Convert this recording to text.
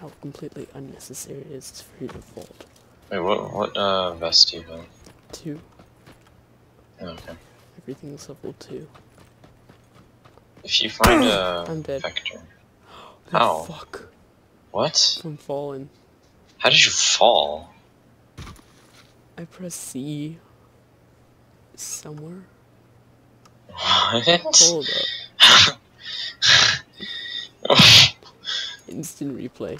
how completely unnecessary it is for you to fold. Wait, what what uh vest do you have? Two, Okay. everything's level two. If you find a I'm dead. vector. Oh, How? fuck. What? I'm falling. How did you fall? I press C somewhere. What? Hold up. Instant replay.